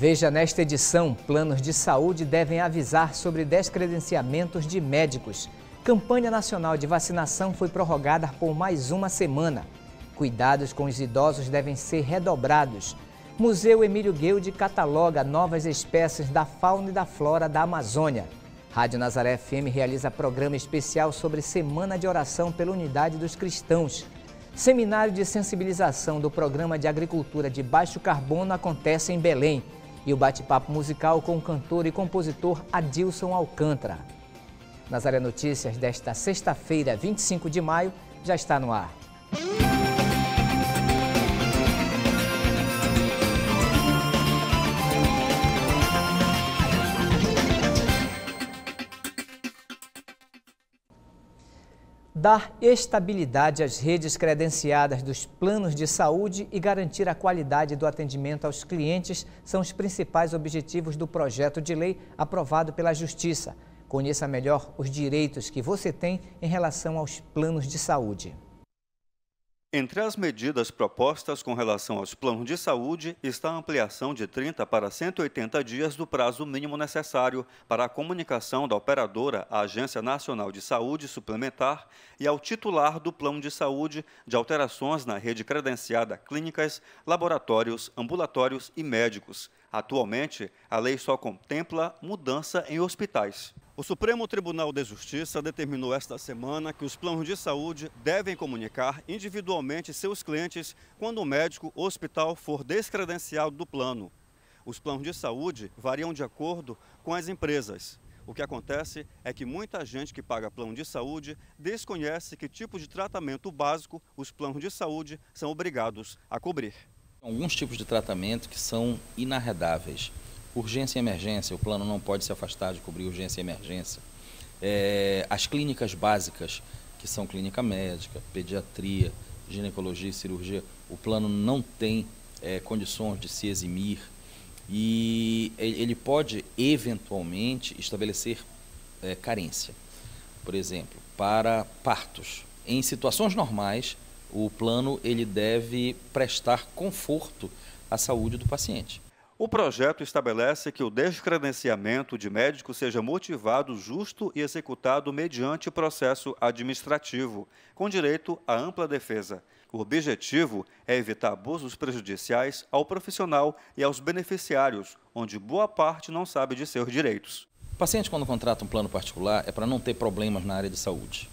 Veja nesta edição: planos de saúde devem avisar sobre descredenciamentos de médicos. Campanha Nacional de Vacinação foi prorrogada por mais uma semana. Cuidados com os idosos devem ser redobrados. Museu Emílio Guilde cataloga novas espécies da fauna e da flora da Amazônia. Rádio Nazaré FM realiza programa especial sobre Semana de Oração pela Unidade dos Cristãos. Seminário de sensibilização do Programa de Agricultura de Baixo Carbono acontece em Belém. E o bate-papo musical com o cantor e compositor Adilson Alcântara. Nazaré Notícias desta sexta-feira, 25 de maio, já está no ar. Dar estabilidade às redes credenciadas dos planos de saúde e garantir a qualidade do atendimento aos clientes são os principais objetivos do projeto de lei aprovado pela Justiça. Conheça melhor os direitos que você tem em relação aos planos de saúde. Entre as medidas propostas com relação aos planos de saúde está a ampliação de 30 para 180 dias do prazo mínimo necessário para a comunicação da operadora à Agência Nacional de Saúde Suplementar e ao titular do plano de saúde de alterações na rede credenciada clínicas, laboratórios, ambulatórios e médicos. Atualmente, a lei só contempla mudança em hospitais. O Supremo Tribunal de Justiça determinou esta semana que os planos de saúde devem comunicar individualmente seus clientes quando o médico ou hospital for descredenciado do plano. Os planos de saúde variam de acordo com as empresas. O que acontece é que muita gente que paga plano de saúde desconhece que tipo de tratamento básico os planos de saúde são obrigados a cobrir. Alguns tipos de tratamento que são inarredáveis. Urgência e emergência, o plano não pode se afastar de cobrir urgência e emergência. É, as clínicas básicas, que são clínica médica, pediatria, ginecologia e cirurgia, o plano não tem é, condições de se eximir e ele pode eventualmente estabelecer é, carência. Por exemplo, para partos. Em situações normais, o plano ele deve prestar conforto à saúde do paciente. O projeto estabelece que o descredenciamento de médico seja motivado, justo e executado mediante processo administrativo, com direito à ampla defesa. O objetivo é evitar abusos prejudiciais ao profissional e aos beneficiários, onde boa parte não sabe de seus direitos. O paciente, quando contrata um plano particular, é para não ter problemas na área de saúde.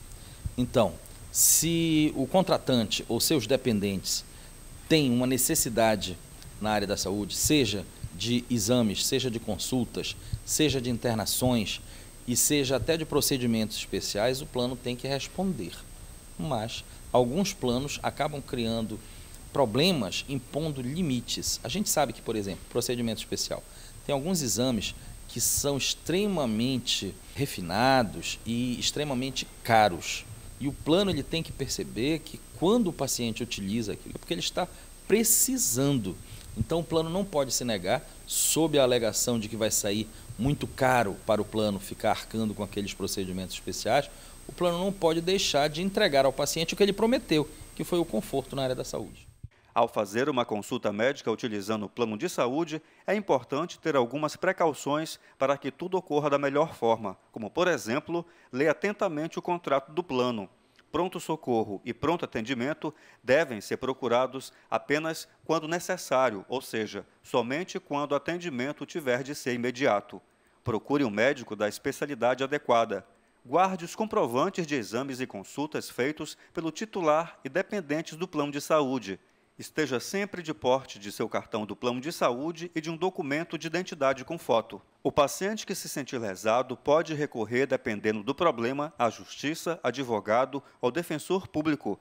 Então, se o contratante ou seus dependentes têm uma necessidade na área da saúde, seja de exames, seja de consultas, seja de internações e seja até de procedimentos especiais, o plano tem que responder. Mas alguns planos acabam criando problemas impondo limites. A gente sabe que, por exemplo, procedimento especial, tem alguns exames que são extremamente refinados e extremamente caros. E o plano ele tem que perceber que quando o paciente utiliza aquilo, é porque ele está precisando. Então o plano não pode se negar sob a alegação de que vai sair muito caro para o plano ficar arcando com aqueles procedimentos especiais. O plano não pode deixar de entregar ao paciente o que ele prometeu, que foi o conforto na área da saúde. Ao fazer uma consulta médica utilizando o plano de saúde, é importante ter algumas precauções para que tudo ocorra da melhor forma, como, por exemplo, ler atentamente o contrato do plano, pronto-socorro e pronto atendimento devem ser procurados apenas quando necessário, ou seja, somente quando o atendimento tiver de ser imediato. Procure um médico da especialidade adequada. Guarde os comprovantes de exames e consultas feitos pelo titular e dependentes do plano de saúde. Esteja sempre de porte de seu cartão do plano de saúde e de um documento de identidade com foto. O paciente que se sentir lesado pode recorrer, dependendo do problema, à justiça, advogado ou defensor público.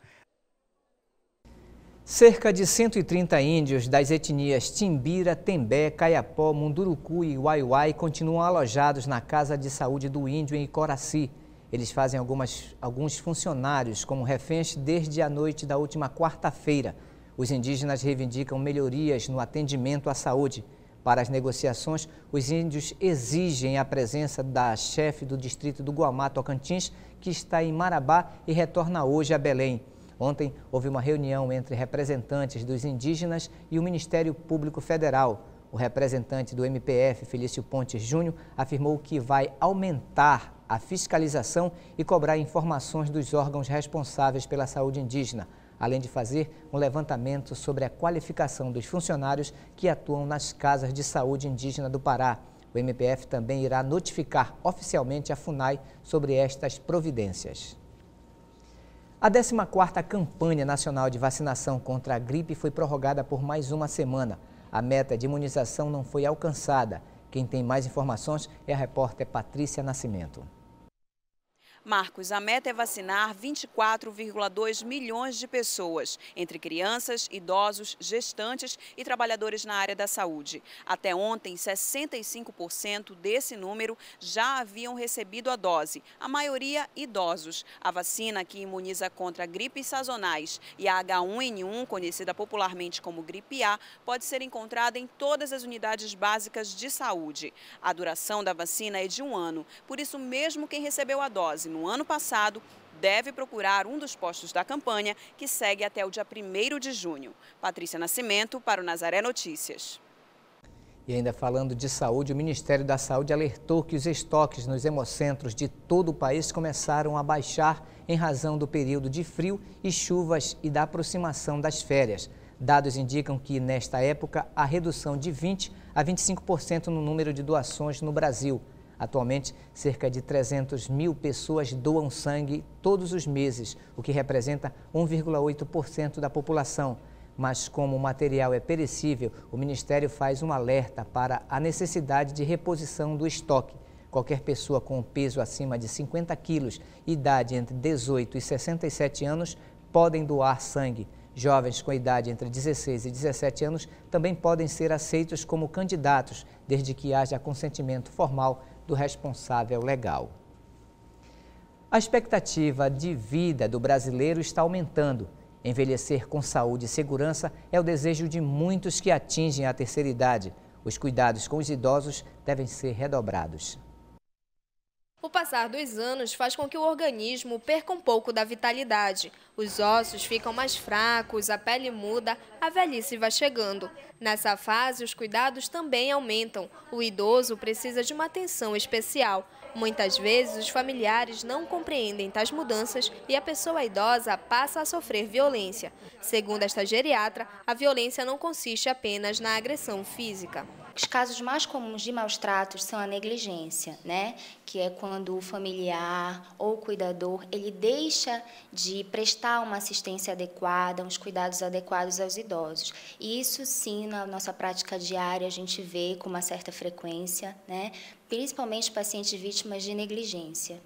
Cerca de 130 índios das etnias Timbira, Tembé, Caiapó, Munduruku e Uaiuai continuam alojados na Casa de Saúde do Índio em Icoraci. Eles fazem algumas, alguns funcionários como reféns desde a noite da última quarta-feira. Os indígenas reivindicam melhorias no atendimento à saúde. Para as negociações, os índios exigem a presença da chefe do distrito do Guamá, Tocantins, que está em Marabá e retorna hoje a Belém. Ontem houve uma reunião entre representantes dos indígenas e o Ministério Público Federal. O representante do MPF, Felício Pontes Júnior, afirmou que vai aumentar a fiscalização e cobrar informações dos órgãos responsáveis pela saúde indígena, além de fazer um levantamento sobre a qualificação dos funcionários que atuam nas casas de saúde indígena do Pará. O MPF também irá notificar oficialmente a FUNAI sobre estas providências. A 14ª campanha nacional de vacinação contra a gripe foi prorrogada por mais uma semana. A meta de imunização não foi alcançada. Quem tem mais informações é a repórter Patrícia Nascimento. Marcos, a meta é vacinar 24,2 milhões de pessoas, entre crianças, idosos, gestantes e trabalhadores na área da saúde. Até ontem, 65% desse número já haviam recebido a dose, a maioria idosos. A vacina que imuniza contra gripes sazonais e a H1N1, conhecida popularmente como gripe A, pode ser encontrada em todas as unidades básicas de saúde. A duração da vacina é de um ano, por isso mesmo quem recebeu a dose no ano passado deve procurar um dos postos da campanha, que segue até o dia 1 de junho. Patrícia Nascimento, para o Nazaré Notícias. E ainda falando de saúde, o Ministério da Saúde alertou que os estoques nos hemocentros de todo o país começaram a baixar em razão do período de frio e chuvas e da aproximação das férias. Dados indicam que, nesta época, há redução de 20% a 25% no número de doações no Brasil. Atualmente, cerca de 300 mil pessoas doam sangue todos os meses, o que representa 1,8% da população. Mas, como o material é perecível, o Ministério faz um alerta para a necessidade de reposição do estoque. Qualquer pessoa com peso acima de 50 quilos, idade entre 18 e 67 anos, podem doar sangue. Jovens com idade entre 16 e 17 anos também podem ser aceitos como candidatos, desde que haja consentimento formal do responsável legal. A expectativa de vida do brasileiro está aumentando. Envelhecer com saúde e segurança é o desejo de muitos que atingem a terceira idade. Os cuidados com os idosos devem ser redobrados. O passar dos anos faz com que o organismo perca um pouco da vitalidade. Os ossos ficam mais fracos, a pele muda, a velhice vai chegando. Nessa fase, os cuidados também aumentam. O idoso precisa de uma atenção especial. Muitas vezes, os familiares não compreendem tais mudanças e a pessoa idosa passa a sofrer violência. Segundo esta geriatra, a violência não consiste apenas na agressão física. Os casos mais comuns de maus tratos são a negligência, né? que é quando o familiar ou o cuidador ele deixa de prestar uma assistência adequada, uns cuidados adequados aos idosos. E isso sim, na nossa prática diária, a gente vê com uma certa frequência, né? principalmente pacientes vítimas de negligência.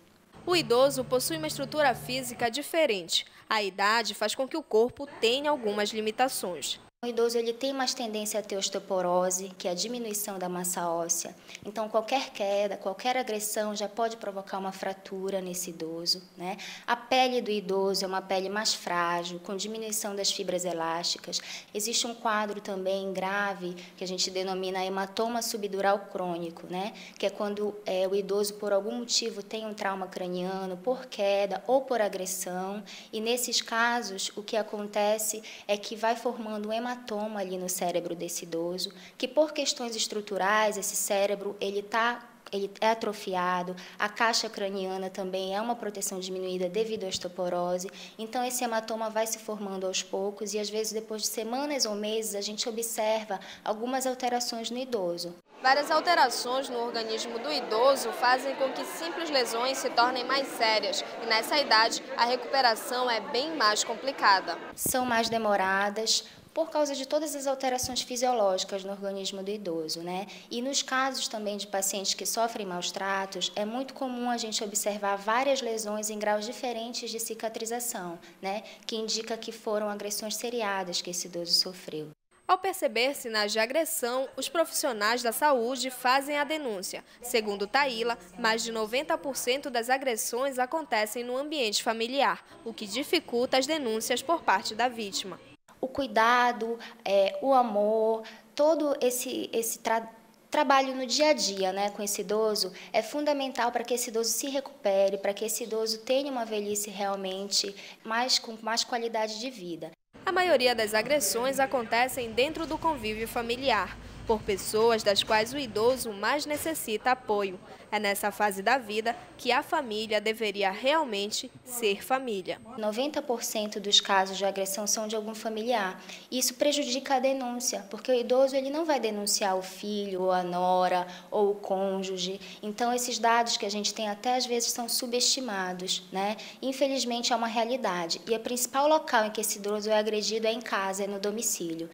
O idoso possui uma estrutura física diferente. A idade faz com que o corpo tenha algumas limitações. O idoso ele tem mais tendência a ter osteoporose, que é a diminuição da massa óssea. Então, qualquer queda, qualquer agressão já pode provocar uma fratura nesse idoso. Né? A pele do idoso é uma pele mais frágil, com diminuição das fibras elásticas. Existe um quadro também grave, que a gente denomina hematoma subdural crônico, né? que é quando é, o idoso, por algum motivo, tem um trauma craniano, por queda ou por agressão. E nesses casos, o que acontece é que vai formando um hematoma hematoma ali no cérebro desse idoso, que por questões estruturais esse cérebro ele está ele é atrofiado, a caixa craniana também é uma proteção diminuída devido à osteoporose. Então, esse hematoma vai se formando aos poucos e, às vezes, depois de semanas ou meses, a gente observa algumas alterações no idoso. Várias alterações no organismo do idoso fazem com que simples lesões se tornem mais sérias e, nessa idade, a recuperação é bem mais complicada. São mais demoradas, por causa de todas as alterações fisiológicas no organismo do idoso. Né? E nos casos também de pacientes que sofrem maus tratos, é muito comum a gente observar várias lesões em graus diferentes de cicatrização, né? que indica que foram agressões seriadas que esse idoso sofreu. Ao perceber sinais de agressão, os profissionais da saúde fazem a denúncia. Segundo Taíla, mais de 90% das agressões acontecem no ambiente familiar, o que dificulta as denúncias por parte da vítima o cuidado, é, o amor, todo esse, esse tra trabalho no dia a dia né, com esse idoso é fundamental para que esse idoso se recupere, para que esse idoso tenha uma velhice realmente mais, com mais qualidade de vida. A maioria das agressões acontecem dentro do convívio familiar. Por pessoas das quais o idoso mais necessita apoio. É nessa fase da vida que a família deveria realmente ser família. 90% dos casos de agressão são de algum familiar. Isso prejudica a denúncia, porque o idoso ele não vai denunciar o filho, ou a nora, ou o cônjuge. Então, esses dados que a gente tem até às vezes são subestimados. Né? Infelizmente, é uma realidade. E o principal local em que esse idoso é agredido é em casa, é no domicílio.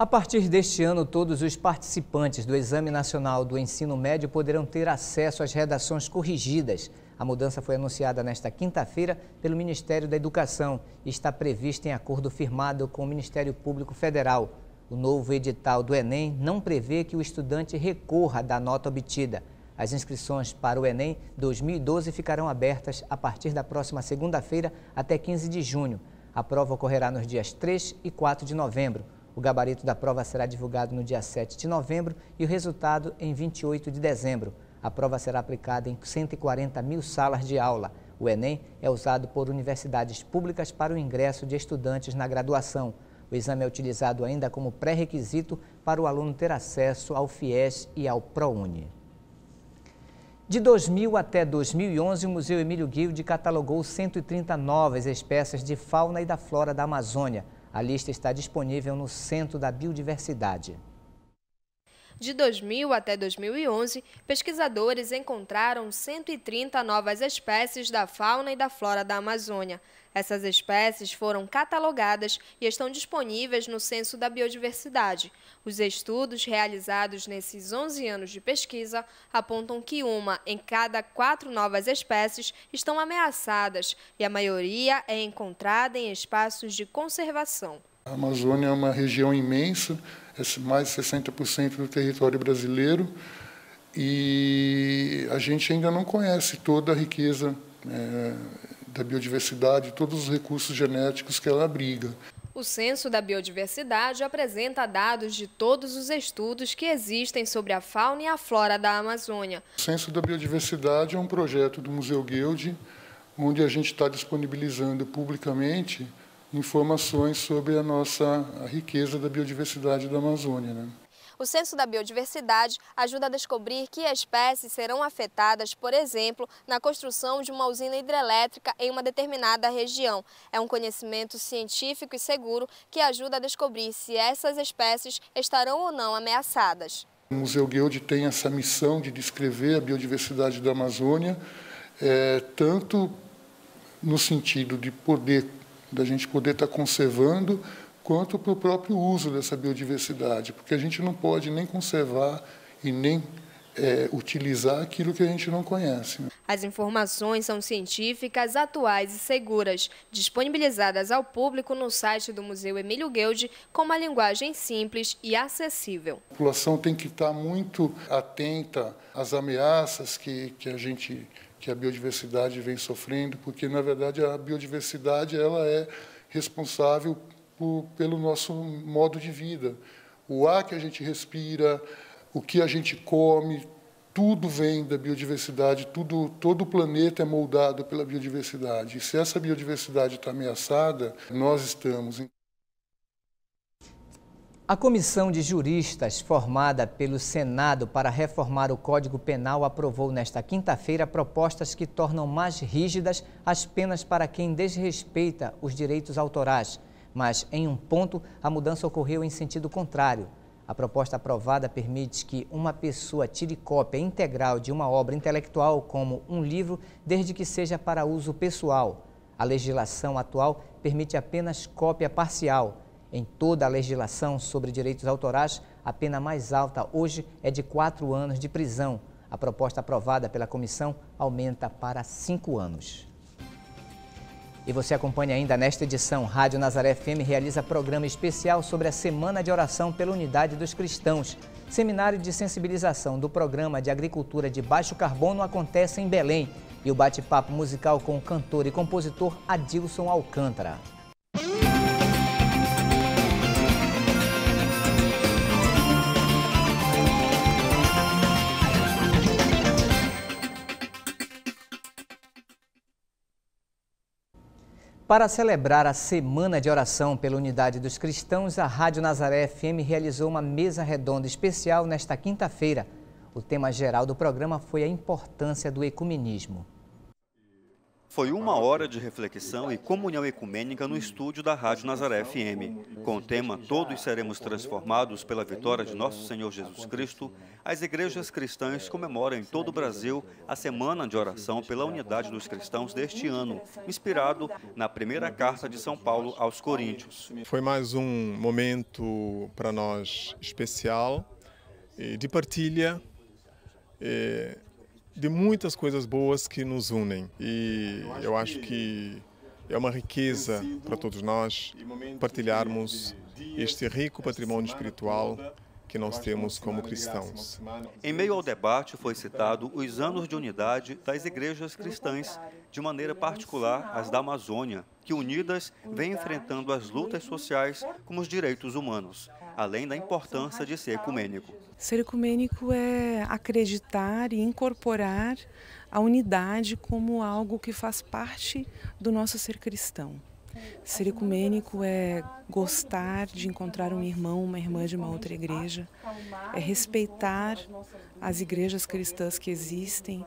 A partir deste ano, todos os participantes do Exame Nacional do Ensino Médio poderão ter acesso às redações corrigidas. A mudança foi anunciada nesta quinta-feira pelo Ministério da Educação e está prevista em acordo firmado com o Ministério Público Federal. O novo edital do Enem não prevê que o estudante recorra da nota obtida. As inscrições para o Enem 2012 ficarão abertas a partir da próxima segunda-feira até 15 de junho. A prova ocorrerá nos dias 3 e 4 de novembro. O gabarito da prova será divulgado no dia 7 de novembro e o resultado em 28 de dezembro. A prova será aplicada em 140 mil salas de aula. O Enem é usado por universidades públicas para o ingresso de estudantes na graduação. O exame é utilizado ainda como pré-requisito para o aluno ter acesso ao FIES e ao ProUni. De 2000 até 2011, o Museu Emílio Guilde catalogou 130 novas espécies de fauna e da flora da Amazônia. A lista está disponível no Centro da Biodiversidade. De 2000 até 2011, pesquisadores encontraram 130 novas espécies da fauna e da flora da Amazônia. Essas espécies foram catalogadas e estão disponíveis no Censo da Biodiversidade. Os estudos realizados nesses 11 anos de pesquisa apontam que uma em cada quatro novas espécies estão ameaçadas e a maioria é encontrada em espaços de conservação. A Amazônia é uma região imensa, é mais de 60% do território brasileiro e a gente ainda não conhece toda a riqueza é, da biodiversidade, todos os recursos genéticos que ela abriga. O Censo da Biodiversidade apresenta dados de todos os estudos que existem sobre a fauna e a flora da Amazônia. O Censo da Biodiversidade é um projeto do Museu Guild, onde a gente está disponibilizando publicamente informações sobre a nossa a riqueza da biodiversidade da Amazônia. Né? O Censo da Biodiversidade ajuda a descobrir que espécies serão afetadas, por exemplo, na construção de uma usina hidrelétrica em uma determinada região. É um conhecimento científico e seguro que ajuda a descobrir se essas espécies estarão ou não ameaçadas. O Museu Guild tem essa missão de descrever a biodiversidade da Amazônia, é, tanto no sentido de poder da gente poder estar conservando quanto para o próprio uso dessa biodiversidade, porque a gente não pode nem conservar e nem é, utilizar aquilo que a gente não conhece. As informações são científicas, atuais e seguras, disponibilizadas ao público no site do Museu Emílio Guilde com uma linguagem simples e acessível. A população tem que estar muito atenta às ameaças que, que a gente que a biodiversidade vem sofrendo, porque na verdade a biodiversidade ela é responsável por, pelo nosso modo de vida. O ar que a gente respira, o que a gente come, tudo vem da biodiversidade, tudo, todo o planeta é moldado pela biodiversidade. E se essa biodiversidade está ameaçada, nós estamos. A comissão de juristas formada pelo Senado para reformar o Código Penal aprovou nesta quinta-feira propostas que tornam mais rígidas as penas para quem desrespeita os direitos autorais. Mas, em um ponto, a mudança ocorreu em sentido contrário. A proposta aprovada permite que uma pessoa tire cópia integral de uma obra intelectual, como um livro, desde que seja para uso pessoal. A legislação atual permite apenas cópia parcial em toda a legislação sobre direitos autorais, a pena mais alta hoje é de quatro anos de prisão. A proposta aprovada pela comissão aumenta para cinco anos. E você acompanha ainda nesta edição. Rádio Nazaré FM realiza programa especial sobre a Semana de Oração pela Unidade dos Cristãos. Seminário de sensibilização do Programa de Agricultura de Baixo Carbono acontece em Belém. E o bate-papo musical com o cantor e compositor Adilson Alcântara. Para celebrar a Semana de Oração pela Unidade dos Cristãos, a Rádio Nazaré FM realizou uma mesa redonda especial nesta quinta-feira. O tema geral do programa foi a importância do ecumenismo. Foi uma hora de reflexão e comunhão ecumênica no estúdio da Rádio Nazaré FM. Com o tema Todos seremos transformados pela vitória de nosso Senhor Jesus Cristo, as igrejas cristãs comemoram em todo o Brasil a Semana de Oração pela Unidade dos Cristãos deste ano, inspirado na primeira carta de São Paulo aos Coríntios. Foi mais um momento para nós especial, eh, de partilha eh, de muitas coisas boas que nos unem. E eu acho que é uma riqueza para todos nós partilharmos este rico patrimônio espiritual que nós temos como cristãos. Em meio ao debate foi citado os anos de unidade das igrejas cristãs, de maneira particular as da Amazônia, que unidas vêm enfrentando as lutas sociais como os direitos humanos, além da importância de ser ecumênico. Ser ecumênico é acreditar e incorporar a unidade como algo que faz parte do nosso ser cristão. Ser ecumênico é gostar de encontrar um irmão, uma irmã de uma outra igreja, é respeitar as igrejas cristãs que existem,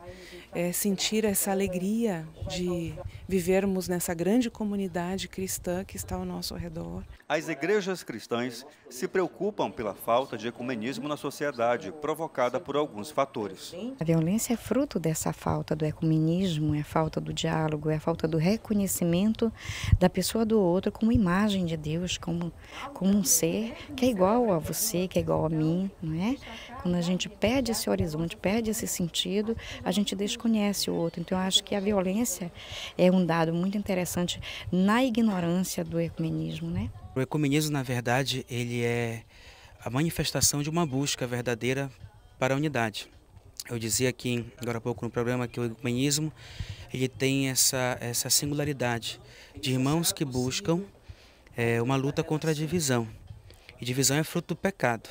é sentir essa alegria de vivermos nessa grande comunidade cristã que está ao nosso redor. As igrejas cristãs se preocupam pela falta de ecumenismo na sociedade, provocada por alguns fatores. A violência é fruto dessa falta do ecumenismo, é a falta do diálogo, é a falta do reconhecimento da pessoa do outro como imagem de Deus, como, como um ser que é igual a você, que é igual a mim, não é? Quando a gente perde esse horizonte, perde esse sentido, a gente desconhece o outro. Então, eu acho que a violência é um dado muito interessante na ignorância do ecumenismo, né? O ecumenismo, na verdade, ele é a manifestação de uma busca verdadeira para a unidade. Eu dizia aqui, agora há pouco no programa, que o ecumenismo ele tem essa, essa singularidade de irmãos que buscam é, uma luta contra a divisão. E divisão é fruto do pecado.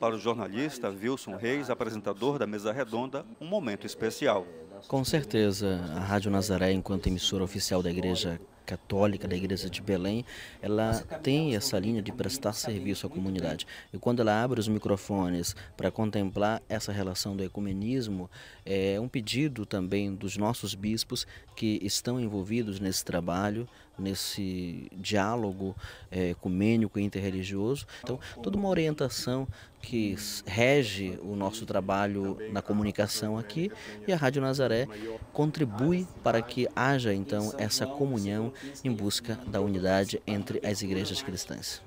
Para o jornalista Wilson Reis, apresentador da Mesa Redonda, um momento especial. Com certeza, a Rádio Nazaré, enquanto emissora oficial da Igreja Católica da Igreja de Belém, ela tem essa linha de prestar serviço à comunidade. E quando ela abre os microfones para contemplar essa relação do ecumenismo, é um pedido também dos nossos bispos que estão envolvidos nesse trabalho, nesse diálogo é, ecumênico e interreligioso. Então, toda uma orientação que rege o nosso trabalho na comunicação aqui e a Rádio Nazaré contribui para que haja então essa comunhão em busca da unidade entre as igrejas cristãs.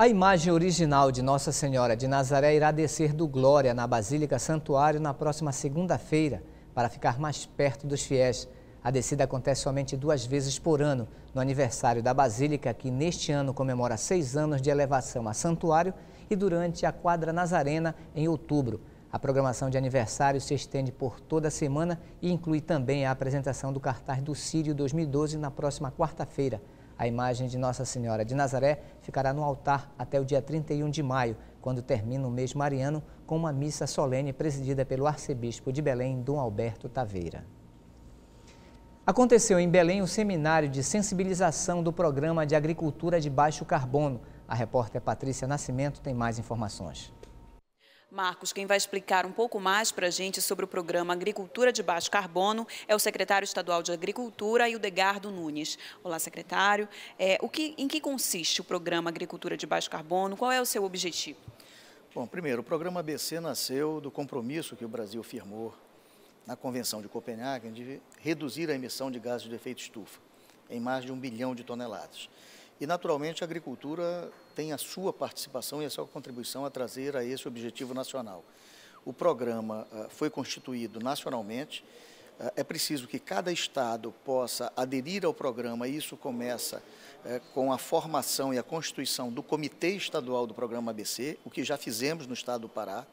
A imagem original de Nossa Senhora de Nazaré irá descer do Glória na Basílica Santuário na próxima segunda-feira para ficar mais perto dos fiéis. A descida acontece somente duas vezes por ano, no aniversário da Basílica, que neste ano comemora seis anos de elevação a santuário, e durante a quadra nazarena, em outubro. A programação de aniversário se estende por toda a semana e inclui também a apresentação do cartaz do Sírio 2012 na próxima quarta-feira. A imagem de Nossa Senhora de Nazaré ficará no altar até o dia 31 de maio, quando termina o mês mariano, com uma missa solene presidida pelo arcebispo de Belém, Dom Alberto Taveira. Aconteceu em Belém o seminário de sensibilização do Programa de Agricultura de Baixo Carbono. A repórter Patrícia Nascimento tem mais informações. Marcos, quem vai explicar um pouco mais para a gente sobre o programa Agricultura de Baixo Carbono é o secretário estadual de Agricultura, Ildegardo Nunes. Olá, secretário. É, o que, em que consiste o programa Agricultura de Baixo Carbono? Qual é o seu objetivo? Bom, primeiro, o programa ABC nasceu do compromisso que o Brasil firmou na Convenção de Copenhague de reduzir a emissão de gases de efeito estufa em mais de um bilhão de toneladas. E, naturalmente, a agricultura tem a sua participação e a sua contribuição a trazer a esse objetivo nacional. O programa uh, foi constituído nacionalmente. Uh, é preciso que cada estado possa aderir ao programa. E isso começa uh, com a formação e a constituição do Comitê Estadual do Programa ABC, o que já fizemos no estado do Pará.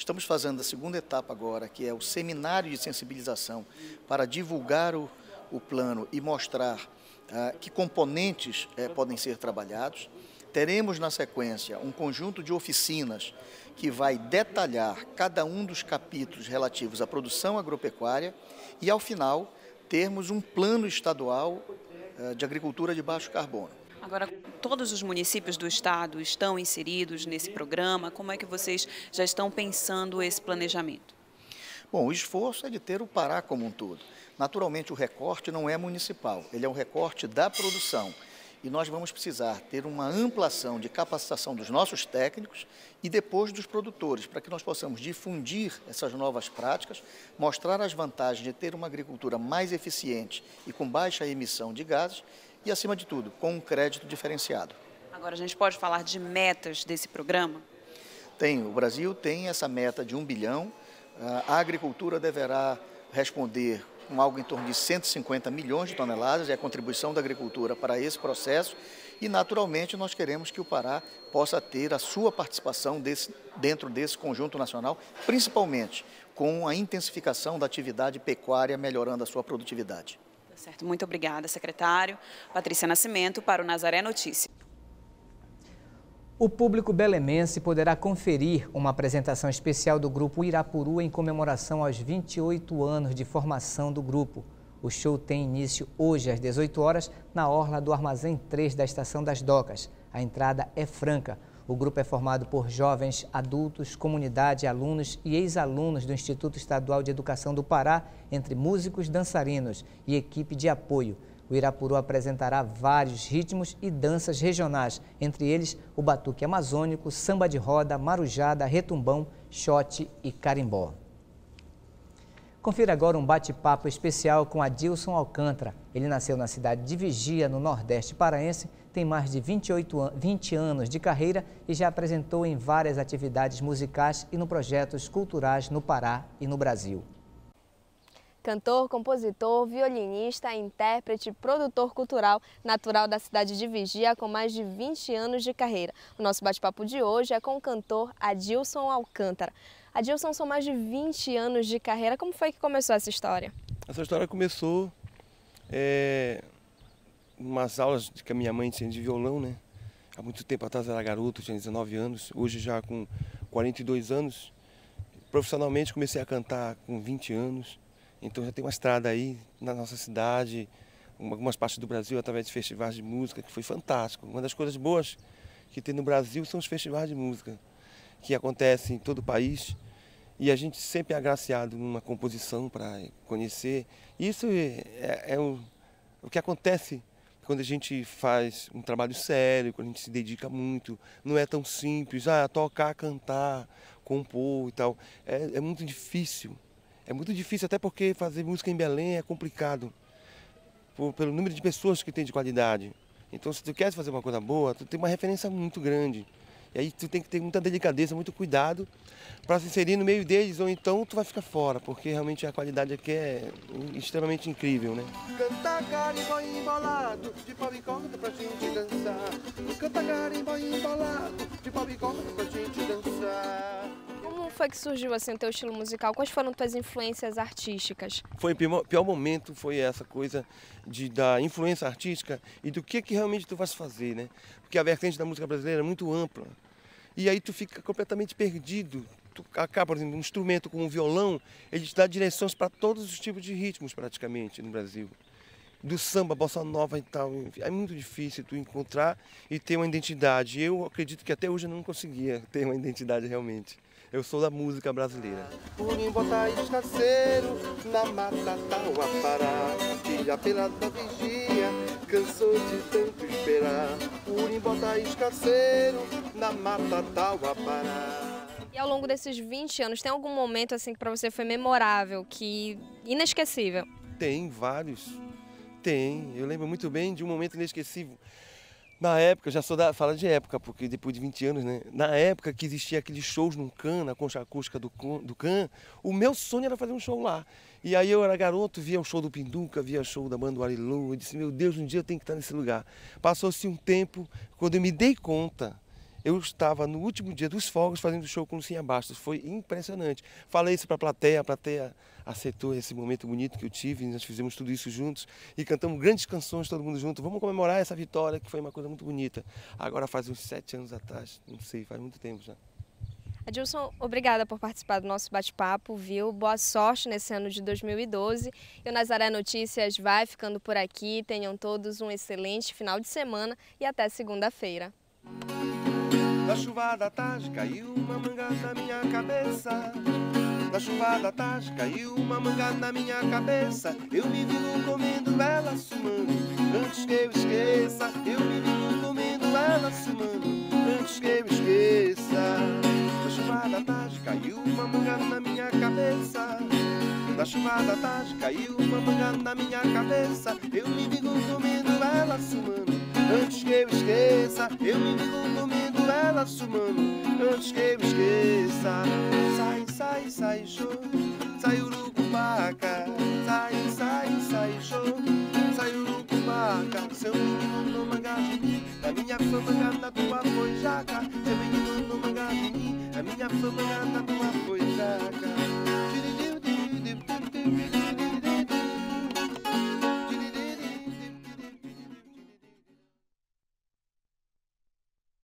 Estamos fazendo a segunda etapa agora, que é o seminário de sensibilização para divulgar o, o plano e mostrar ah, que componentes eh, podem ser trabalhados. Teremos na sequência um conjunto de oficinas que vai detalhar cada um dos capítulos relativos à produção agropecuária e, ao final, termos um plano estadual eh, de agricultura de baixo carbono. Agora, todos os municípios do estado estão inseridos nesse programa. Como é que vocês já estão pensando esse planejamento? Bom, o esforço é de ter o Pará como um todo. Naturalmente, o recorte não é municipal, ele é um recorte da produção. E nós vamos precisar ter uma ampliação de capacitação dos nossos técnicos e depois dos produtores, para que nós possamos difundir essas novas práticas, mostrar as vantagens de ter uma agricultura mais eficiente e com baixa emissão de gases e, acima de tudo, com um crédito diferenciado. Agora, a gente pode falar de metas desse programa? Tem, o Brasil tem essa meta de um bilhão. A agricultura deverá responder com algo em torno de 150 milhões de toneladas, é a contribuição da agricultura para esse processo. E, naturalmente, nós queremos que o Pará possa ter a sua participação desse, dentro desse conjunto nacional, principalmente com a intensificação da atividade pecuária, melhorando a sua produtividade. Certo, muito obrigada, secretário. Patrícia Nascimento para o Nazaré Notícias. O público belemense poderá conferir uma apresentação especial do grupo Irapuru em comemoração aos 28 anos de formação do grupo. O show tem início hoje às 18 horas na orla do Armazém 3 da Estação das Docas. A entrada é franca. O grupo é formado por jovens, adultos, comunidade, alunos e ex-alunos do Instituto Estadual de Educação do Pará, entre músicos, dançarinos e equipe de apoio. O Irapuru apresentará vários ritmos e danças regionais, entre eles o batuque amazônico, samba de roda, marujada, retumbão, xote e carimbó. Confira agora um bate-papo especial com Adilson Alcântara. Ele nasceu na cidade de Vigia, no Nordeste Paraense, tem mais de 28 an 20 anos de carreira e já apresentou em várias atividades musicais e no projetos culturais no Pará e no Brasil. Cantor, compositor, violinista, intérprete, produtor cultural, natural da cidade de Vigia, com mais de 20 anos de carreira. O nosso bate-papo de hoje é com o cantor Adilson Alcântara. Adilson, são mais de 20 anos de carreira. Como foi que começou essa história? Essa história começou é, umas aulas que a minha mãe tinha de violão, né? Há muito tempo atrás era garoto, tinha 19 anos, hoje já com 42 anos. Profissionalmente comecei a cantar com 20 anos, então já tem uma estrada aí na nossa cidade, algumas partes do Brasil através de festivais de música, que foi fantástico. Uma das coisas boas que tem no Brasil são os festivais de música, que acontecem em todo o país. E a gente sempre é agraciado numa composição para conhecer. Isso é, é, é o que acontece quando a gente faz um trabalho sério, quando a gente se dedica muito, não é tão simples, ah, tocar, cantar, compor e tal. É, é muito difícil. É muito difícil, até porque fazer música em Belém é complicado, por, pelo número de pessoas que tem de qualidade. Então, se tu quer fazer uma coisa boa, tu tem uma referência muito grande. E aí tu tem que ter muita delicadeza, muito cuidado para se inserir no meio deles, ou então tu vai ficar fora, porque realmente a qualidade aqui é extremamente incrível, né? Canta embolado, de pau e corda pra gente dançar. Canta embolado, de pau e corda pra gente dançar. Como foi que surgiu assim o teu estilo musical? Quais foram tuas influências artísticas? Foi pior, pior momento foi essa coisa de da influência artística e do que que realmente tu vais fazer, né? Porque a vertente da música brasileira é muito ampla. E aí tu fica completamente perdido. Tu acaba, por exemplo, um instrumento como um violão, ele te dá direções para todos os tipos de ritmos praticamente no Brasil. Do samba, bossa nova e tal. É muito difícil tu encontrar e ter uma identidade. Eu acredito que até hoje eu não conseguia ter uma identidade realmente. Eu sou da música brasileira. cansou de tanto esperar. escaceiro, na mata. E ao longo desses 20 anos, tem algum momento assim que para você foi memorável, que inesquecível? Tem vários. Tem. Eu lembro muito bem de um momento inesquecível. Na época, já sou da fala de época, porque depois de 20 anos, né? Na época que existia aqueles shows no CAN, na concha acústica do, do CAN, o meu sonho era fazer um show lá. E aí eu era garoto, via o show do Pinduca, via o show da banda Arilu, eu disse, meu Deus, um dia eu tenho que estar nesse lugar. Passou-se um tempo, quando eu me dei conta eu estava no último dia dos fogos fazendo show com Lucinha Bastos. Foi impressionante. Falei isso para a plateia, a plateia aceitou esse momento bonito que eu tive, nós fizemos tudo isso juntos e cantamos grandes canções todo mundo junto. Vamos comemorar essa vitória, que foi uma coisa muito bonita. Agora faz uns sete anos atrás, não sei, faz muito tempo já. Adilson, obrigada por participar do nosso bate-papo, viu? Boa sorte nesse ano de 2012. E o Nazaré Notícias vai ficando por aqui. Tenham todos um excelente final de semana e até segunda-feira. Da chuva da tarde caiu uma manga na minha cabeça. Da chuva da tarde caiu uma manga na minha cabeça. Eu me vivo comendo ela sumando. Antes que eu esqueça, eu me vivo comendo ela sumando. Antes que eu esqueça. Da chuva da tarde caiu uma manga na minha cabeça. Da chuva da tarde caiu uma manga na minha cabeça. Eu me vivo comendo ela sumando. Antes que eu esqueça, eu me vivo comendo quando ela sumando, antes que eu me esqueça. Sai, sai, sai, show, sai urucubaca. Sai, sai, sai, show, sai urucubaca. Seu menino no mangá de mim, a minha fama gata tua foi jaca. Seu menino no mangá de mim, a minha fama gata tua foi jaca.